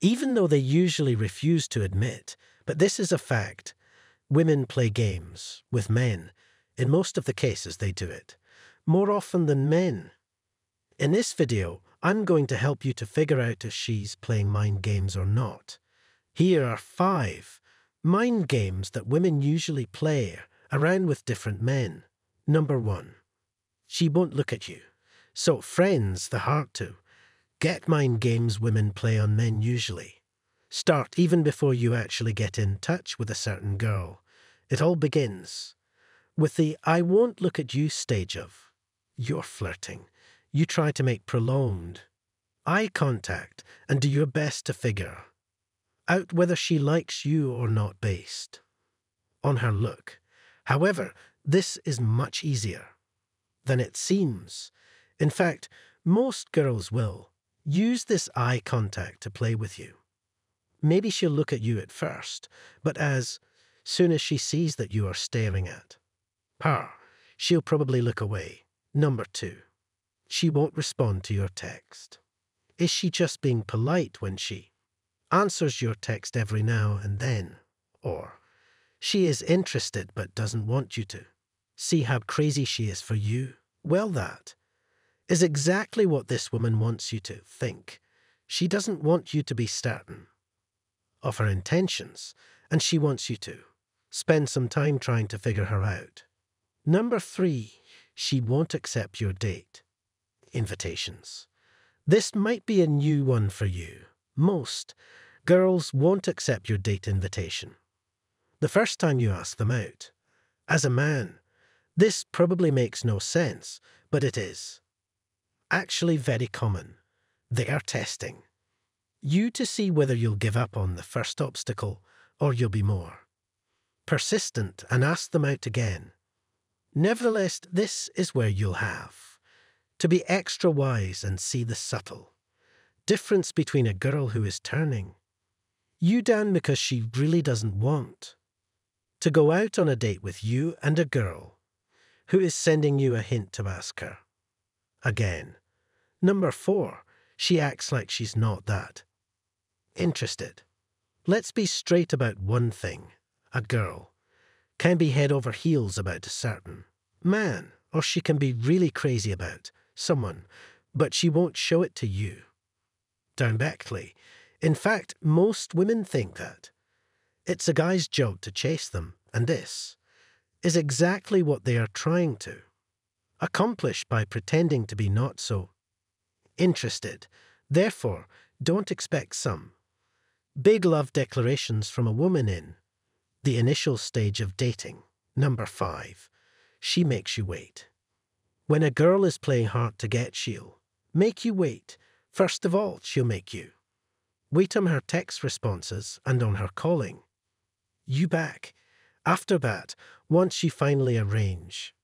Even though they usually refuse to admit, but this is a fact, women play games with men. In most of the cases, they do it. More often than men. In this video, I'm going to help you to figure out if she's playing mind games or not. Here are five mind games that women usually play around with different men. Number one, she won't look at you. So, friends, the heart to. Get mind games women play on men usually. Start even before you actually get in touch with a certain girl. It all begins with the I won't look at you stage of you're flirting. You try to make prolonged eye contact and do your best to figure out whether she likes you or not based on her look. However, this is much easier than it seems. In fact, most girls will use this eye contact to play with you. Maybe she'll look at you at first, but as soon as she sees that you are staring at her, she'll probably look away. Number two, she won't respond to your text. Is she just being polite when she answers your text every now and then? Or she is interested but doesn't want you to? See how crazy she is for you? Well, that is exactly what this woman wants you to think. She doesn't want you to be certain of her intentions, and she wants you to spend some time trying to figure her out. Number three, she won't accept your date invitations. This might be a new one for you. Most girls won't accept your date invitation the first time you ask them out. As a man, this probably makes no sense, but it is actually very common. They are testing you to see whether you'll give up on the first obstacle or you'll be more persistent and ask them out again. Nevertheless, this is where you'll have to be extra wise and see the subtle difference between a girl who is turning you down because she really doesn't want to go out on a date with you and a girl who is sending you a hint to ask her. Again. Number four, she acts like she's not that. Interested. Let's be straight about one thing. A girl can be head over heels about a certain man, or she can be really crazy about someone, but she won't show it to you. Directly. In fact, most women think that. It's a guy's job to chase them, and this is exactly what they are trying to accomplish by pretending to be not so interested. Therefore, don't expect some big love declarations from a woman in the initial stage of dating. Number five, she makes you wait. When a girl is playing hard to get, she'll make you wait. First of all, she'll make you wait on her text responses and on her calling. You back. After that, once you finally arrange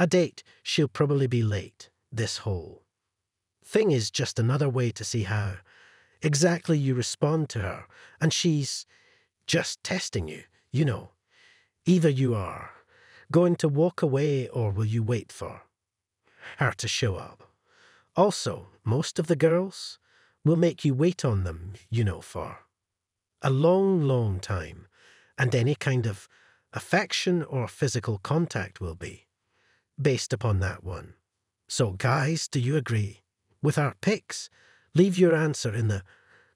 a date, she'll probably be late. This whole thing is just another way to see how exactly you respond to her, and she's just testing you, you know. Either you are going to walk away or will you wait for her to show up. Also, most of the girls will make you wait on them, you know, for a long, long time, and any kind of affection or physical contact will be based upon that one. So, guys, do you agree with our picks? Leave your answer in the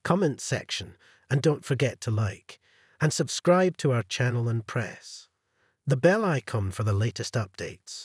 comment section and don't forget to like and subscribe to our channel and press the bell icon for the latest updates.